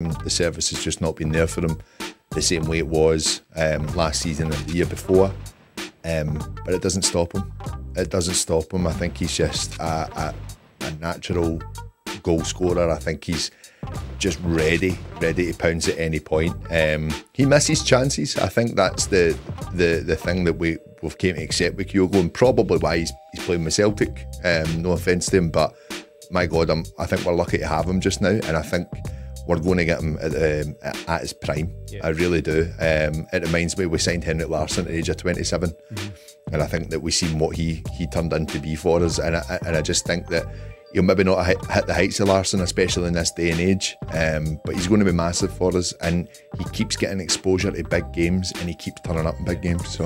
The service has just not been there for him the same way it was um, last season and the year before. Um, but it doesn't stop him. It doesn't stop him. I think he's just a, a, a natural goal scorer. I think he's just ready, ready to pounce at any point. Um, he misses chances. I think that's the the the thing that we we've came to accept with Kyogo, and probably why he's, he's playing with Celtic. Um, no offence to him, but my God, I'm, I think we're lucky to have him just now, and I think we're going to get him at, um, at his prime. Yeah. I really do. Um, it reminds me we signed Henrik Larsson at the age of 27, mm-hmm. and I think that we've seen what he he turned into be for us, and I, and I just think that he'll maybe not hit, hit the heights of Larsson, especially in this day and age. Um, but he's going to be massive for us, and he keeps getting exposure to big games, and he keeps turning up in big games. So.